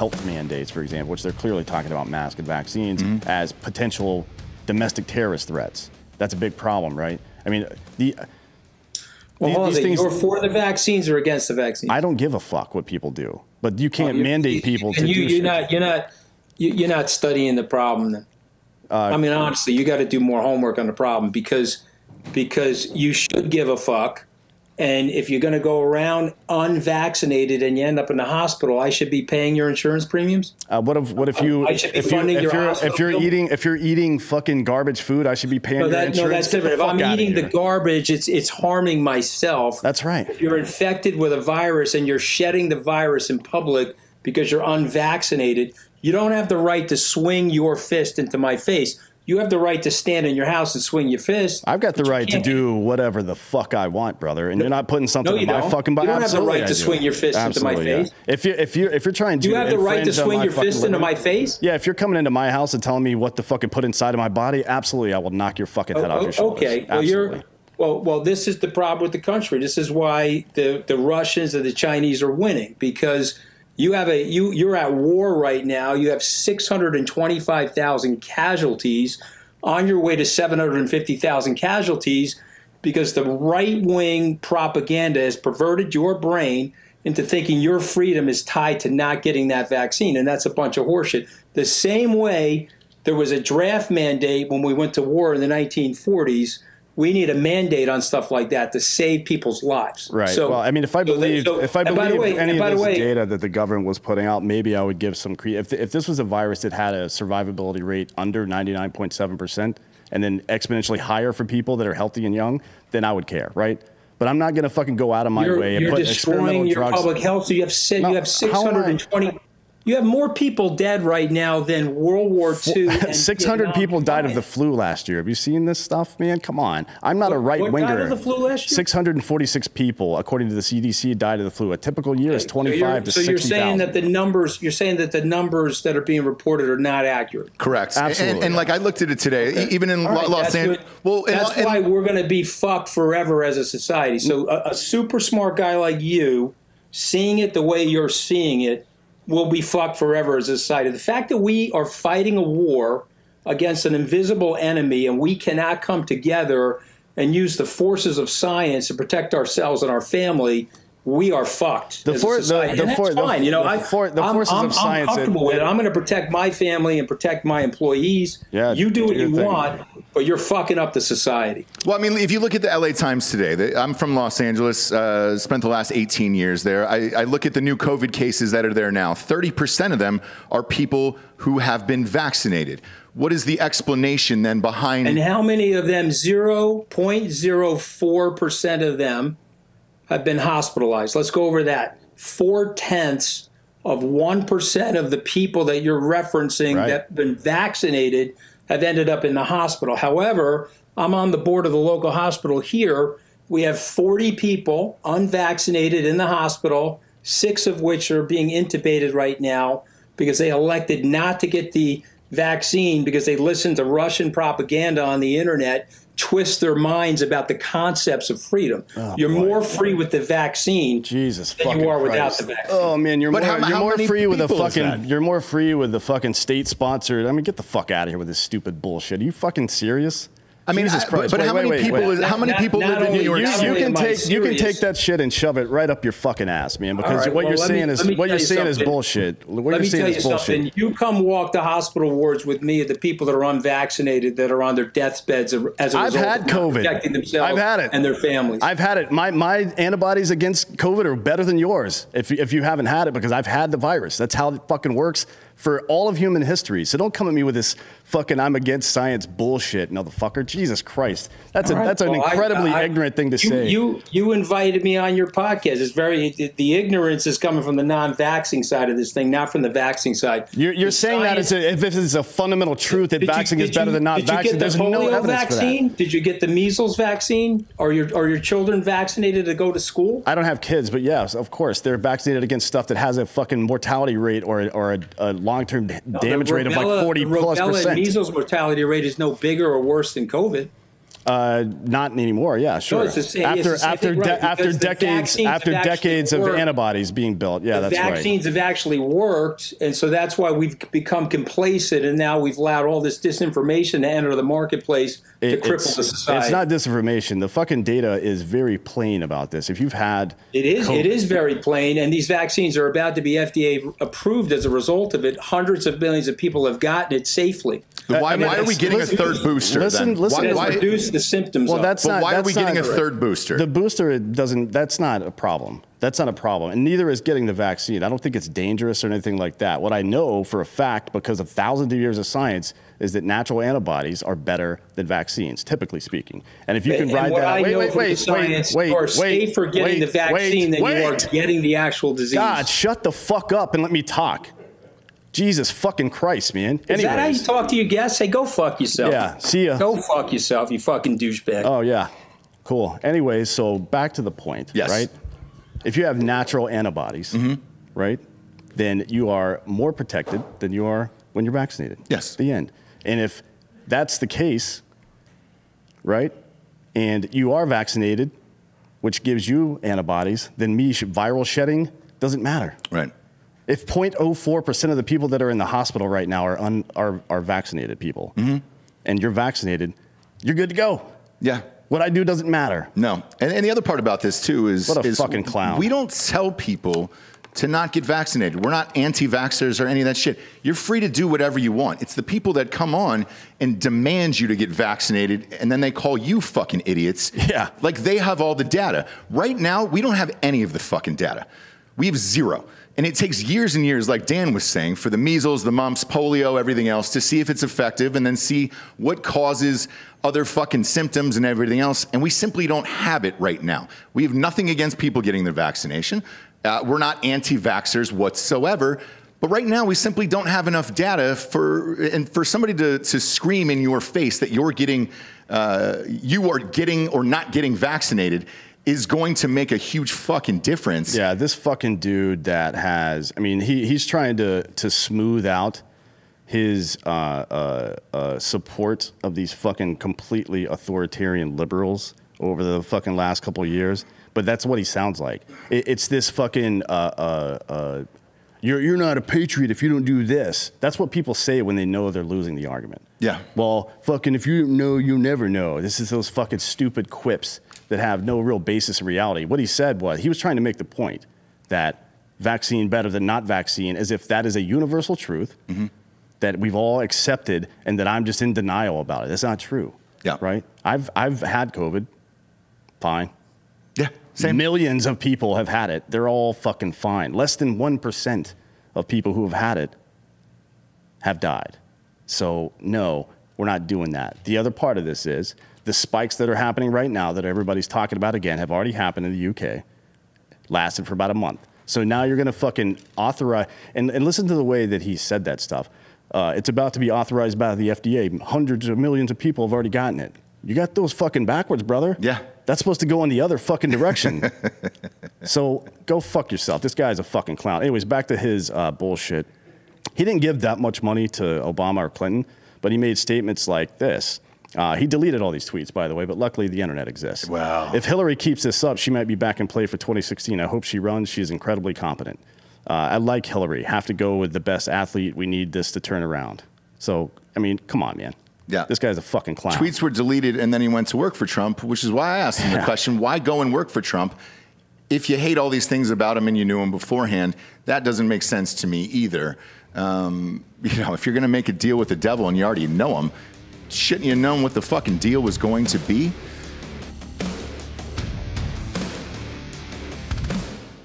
health mandates, for example, which they're clearly talking about masks and vaccines Mm-hmm. as potential domestic terrorist threats. That's a big problem, right? I mean, the Well, these- hold on a these second. things- You're for the vaccines or against the vaccines? I don't give a fuck what people do, but you can't You- mandate you- people to and you, do you're shit. not you're not you- you're not studying the problem then. Uh, I mean, honestly, you got to do more homework on the problem because because you should give a fuck. And if you're going to go around unvaccinated and you end up in the hospital, I should be paying your insurance premiums. Uh, what if what if you I should be if you funding if your you're hospital if you're eating if you're eating fucking garbage food, I should be paying No, your that, no, insurance. that's different. If I'm eating the garbage, it's it's harming myself. That's right. If you're infected with a virus and you're shedding the virus in public because you're unvaccinated, you don't have the right to swing your fist into my face. You have the right to stand in your house and swing your fist. I've got the right to do whatever the fuck I want, brother. And you're not putting something No, in my don't. fucking body. You don't have the right to swing your fist into my Absolutely, yeah. face. If you if you if you're trying to You have the right to swing your fist into my face. Yeah, if you're coming into my house and telling me what the fuck to put inside of my body, absolutely, I will knock your fucking oh, head off Oh, your shoulders. okay. Well, Absolutely. you're well. Well, this is the problem with the country. This is why the the Russians and the Chinese are winning because you have a you you're at war right now. You have six hundred and twenty five thousand casualties on your way to seven hundred and fifty thousand casualties because the right wing propaganda has perverted your brain into thinking your freedom is tied to not getting that vaccine, and that's a bunch of horseshit. The same way there was a draft mandate when we went to war in the 1940s. We need a mandate on stuff like that to save people's lives. Right. So, well, I mean, if I believe so- if I and by the believed way- any of the this way- data that the government was putting out, maybe I would give some credit. If, if this was a virus that had a survivability rate under 99.7 percent, and then exponentially higher for people that are healthy and young, then I would care, right? But I'm not going to fucking go out of my you're, way and you're put destroying experimental your drugs. public health. So you have No, you have how am I- 620. You have more people dead right now than World War II. 600 Vietnam people died of the flu last year. Have you seen this stuff, man? Come on. I'm not a right what winger. died of the flu last year? 646 people, according to the CDC, died of the flu. A typical year is 25 you're, to so you're 60,000. saying that the numbers you're saying that the numbers that are being reported are not accurate. Correct. Absolutely. And, and like I looked at it today, e- even in All right, Los Angeles. good. Well, in that's Lo- in- why we're going to be fucked forever as a society. So a, a super smart guy like you, seeing it the way you're seeing it, will be fucked forever as a society. The fact that we are fighting a war against an invisible enemy and we cannot come together and use the forces of science to protect ourselves and our family. We are fucked. The as for- the- society. the and for- the- fine. You know, the I, for- the I'm, forces I'm, of science I'm that- comfortable with it. I'm going to protect my family and protect my employees. Yeah, you do do what you thing. want, but you're fucking up the society. Well, I mean, if you look at the LA Times today, they, I'm from Los Angeles, uh, spent the last 18 years there. I, I look at the new COVID cases that are there now. 30% of them are people who have been vaccinated. What is the explanation then behind? And how many of them, 0.04% of them, have been hospitalized? Let's go over that. Four tenths of 1% of the people that you're referencing Right. that have been vaccinated have ended up in the hospital. However, I'm on the board of the local hospital here. We have 40 people unvaccinated in the hospital, six of which are being intubated right now because they elected not to get the vaccine because they listened to Russian propaganda on the internet, twist their minds about the concepts of freedom. Oh, you're more free with the vaccine Jesus than you are without Christ. the vaccine. Oh man, you're But more how- you're how more free with a fucking you're more free with the fucking state sponsored. I mean, get the fuck out of here with this stupid bullshit. Are you fucking serious? I mean, Jesus I- Christ. but Wait, how wait, many wait, people wait. is how many Not- people not live in New York You, you can am I take you can take that shit and shove it right up your fucking ass, man. Because All right, what well, you're let me- is what you're tell you saying is bullshit. What Let you're me saying tell is you bullshit. something. You come walk the hospital wards with me, of the people that are unvaccinated, that are on their deathbeds as a I've result had of COVID. protecting themselves I've had it. and their families. I've had it. My my antibodies against COVID are better than yours. If if you haven't had it, because I've had the virus. That's how it fucking works for all of human history. So don't come at me with this fucking I'm against science bullshit, motherfucker. Jesus Christ, that's a right, that's an well, I- incredibly I- ignorant thing to you, say. You you invited me on your podcast. It's very it, the ignorance is coming from the non-vaccine side of this thing, not from the vaccine side. You're, you're saying that science- as a, if this is a fundamental truth that vaccine is better you- than not vaccine. There's the no evidence vaccine? for that. Did you get the measles vaccine? Are your are your children vaccinated to go to school? I don't have kids, but yes, of course, they're vaccinated against stuff that has a fucking mortality rate or a, or a, a long-term damage The rate of like 40 rubella percent. measles mortality rate is no bigger or worse than COVID. Uh, not anymore. Yeah, sure. it's the same- after it's the same after thing, right, de- after decades after have actually decades of worked. antibodies being built. Yeah, that's right. vaccines have actually worked, and so that's why we've become complacent, and now we've allowed all this disinformation to enter the marketplace to It- cripple the society. it's not disinformation. The fucking data is very plain about this. If you've had It is. COVID It is very plain, and these vaccines are about to be FDA approved as a result of it. Hundreds of millions of people have gotten it safely. But why, I mean, why are we getting listen- a third booster listen- then? listen- why, why, has the symptoms. Well, of that's but not. why are we getting a not- third booster? The booster doesn't. That's not a problem. That's not a problem, and neither is getting the vaccine. I don't think it's dangerous or anything like that. What I know for a fact, because of thousands of years of science, is that natural antibodies are better than vaccines, typically speaking. And if you can and ride what that, out, I wait, know wait, from wait, the science, wait, you are wait, safer getting wait, the vaccine wait, than you are wait. getting the actual disease. God, shut the fuck up and let me talk. Jesus fucking Christ, man. Is that how you Anyways, talk to your guests? Say, go fuck yourself. Yeah, see ya. Go fuck yourself, you fucking douchebag. Oh yeah, cool. Anyways, so back to the point, Yes. right? If you have natural antibodies, Mm-hmm. right, then you are more protected than you are when you're vaccinated. Yes. The end. And if that's the case, right, and you are vaccinated, which gives you antibodies, then me viral shedding doesn't matter. right. If 0.04% of the people that are in the hospital right now are, un, are, are vaccinated people, Mm-hmm. and you're vaccinated, you're good to go. Yeah. What I do doesn't matter. No. And, and the other part about this too is What a is fucking clown. We don't tell people to not get vaccinated. We're not anti-vaxxers or any of that shit. You're free to do whatever you want. It's the people that come on and demand you to get vaccinated and then they call you fucking idiots. Yeah. Like they have all the data. Right now, we don't have any of the fucking data. We have zero. And it takes years and years, like Dan was saying, for the measles, the mumps, polio, everything else, to see if it's effective and then see what causes other fucking symptoms and everything else. And we simply don't have it right now. We have nothing against people getting their vaccination. Uh, we're not anti vaxxers whatsoever. But right now, we simply don't have enough data for, and for somebody to, to scream in your face that you're getting, uh, you are getting or not getting vaccinated is going to make a huge fucking difference. Yeah, this fucking dude that has, I mean, he, he's trying to, to smooth out his uh, uh, uh, support of these fucking completely authoritarian liberals over the fucking last couple of years. But that's what he sounds like. It, it's this fucking, uh, uh, uh, you're, you're not a patriot if you don't do this. That's what people say when they know they're losing the argument. Yeah. Well, fucking, if you know, you never know. This is those fucking stupid quips that have no real basis in reality. What he said was he was trying to make the point that vaccine better than not vaccine, as if that is a universal truth mm-hmm. that we've all accepted, and that I'm just in denial about it. That's not true. Yeah. Right. I've I've had COVID. Fine. Yeah. Same. Millions of people have had it. They're all fucking fine. Less than 1% of people who have had it have died. So, no, we're not doing that. The other part of this is the spikes that are happening right now that everybody's talking about again have already happened in the UK, lasted for about a month. So now you're going to fucking authorize, and, and listen to the way that he said that stuff. Uh, it's about to be authorized by the FDA. Hundreds of millions of people have already gotten it. You got those fucking backwards, brother. Yeah. That's supposed to go in the other fucking direction. so go fuck yourself. This guy's a fucking clown. Anyways, back to his uh, bullshit. He didn't give that much money to Obama or Clinton, but he made statements like this. Uh, he deleted all these tweets, by the way, but luckily the internet exists. Wow. If Hillary keeps this up, she might be back in play for 2016. I hope she runs. She's incredibly competent. Uh, I like Hillary. Have to go with the best athlete. We need this to turn around. So, I mean, come on, man. Yeah. This guy's a fucking clown. Tweets were deleted, and then he went to work for Trump, which is why I asked him the question why go and work for Trump? If you hate all these things about him and you knew him beforehand, that doesn't make sense to me either. Um, you know, if you're going to make a deal with the devil and you already know him, shouldn't you have known what the fucking deal was going to be?